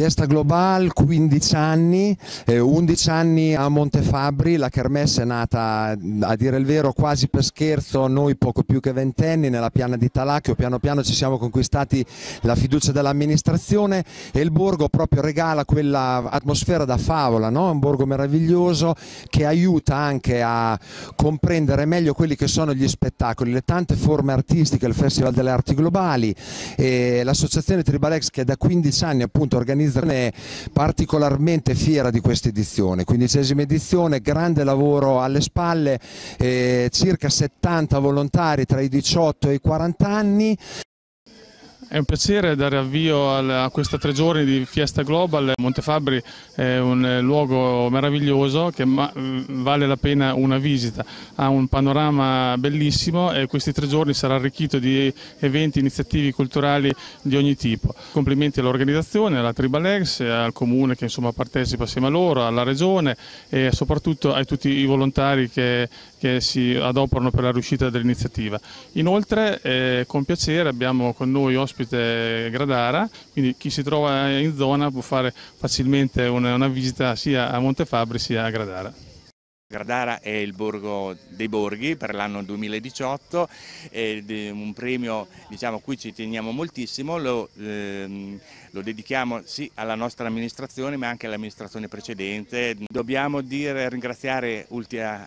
Fiesta Global, 15 anni, eh, 11 anni a Montefabbri, la Kermesse è nata a dire il vero quasi per scherzo, noi poco più che ventenni nella piana di Talacchio, piano piano ci siamo conquistati la fiducia dell'amministrazione e il borgo proprio regala quella atmosfera da favola, no? un borgo meraviglioso che aiuta anche a comprendere meglio quelli che sono gli spettacoli, le tante forme artistiche, il Festival delle Arti Globali, l'associazione Tribalex che da 15 anni appunto organizza particolarmente fiera di questa edizione, quindicesima edizione, grande lavoro alle spalle, eh, circa 70 volontari tra i 18 e i 40 anni. È un piacere dare avvio a questi tre giorni di Fiesta Global. Montefabbri è un luogo meraviglioso che vale la pena una visita. Ha un panorama bellissimo e questi tre giorni sarà arricchito di eventi, iniziative culturali di ogni tipo. Complimenti all'organizzazione, alla Tribalex, al comune che insomma, partecipa assieme a loro, alla regione e soprattutto a tutti i volontari che, che si adoperano per la riuscita dell'iniziativa. Inoltre eh, con piacere abbiamo con noi ospite Gradara, quindi chi si trova in zona può fare facilmente una, una visita sia a Montefabbri sia a Gradara. Gradara è il borgo dei borghi per l'anno 2018, è un premio diciamo, a cui ci teniamo moltissimo, lo, ehm, lo dedichiamo sì alla nostra amministrazione ma anche all'amministrazione precedente. Dobbiamo dire, ringraziare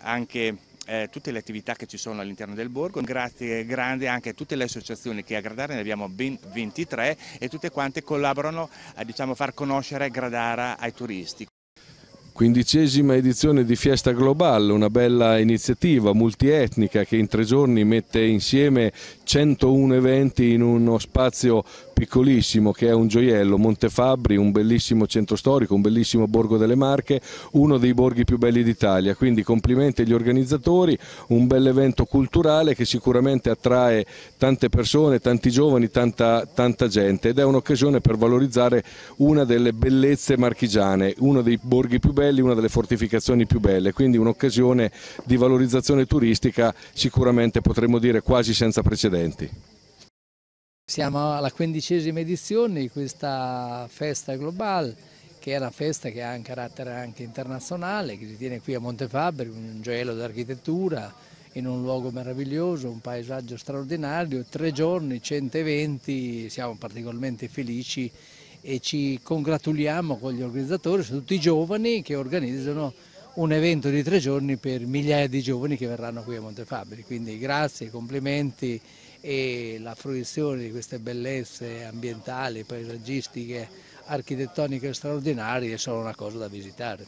anche eh, tutte le attività che ci sono all'interno del borgo, grazie grande anche a tutte le associazioni che a Gradara ne abbiamo ben 23 e tutte quante collaborano a diciamo, far conoscere Gradara ai turisti. Quindicesima edizione di Fiesta Global, una bella iniziativa multietnica che in tre giorni mette insieme 101 eventi in uno spazio piccolissimo che è un gioiello, Montefabbri, un bellissimo centro storico, un bellissimo borgo delle Marche, uno dei borghi più belli d'Italia, quindi complimenti agli organizzatori, un bel evento culturale che sicuramente attrae tante persone, tanti giovani, tanta, tanta gente ed è un'occasione per valorizzare una delle bellezze marchigiane, uno dei borghi più belli, una delle fortificazioni più belle, quindi un'occasione di valorizzazione turistica sicuramente potremmo dire quasi senza precedenti. Siamo alla quindicesima edizione di questa festa globale che è una festa che ha un carattere anche internazionale, che si tiene qui a Montefabbri, un gioiello d'architettura, in un luogo meraviglioso, un paesaggio straordinario, tre giorni, cento eventi, siamo particolarmente felici e ci congratuliamo con gli organizzatori, sono tutti giovani che organizzano un evento di tre giorni per migliaia di giovani che verranno qui a Montefabbri, quindi grazie, complimenti e la fruizione di queste bellezze ambientali, paesaggistiche, architettoniche straordinarie sono una cosa da visitare.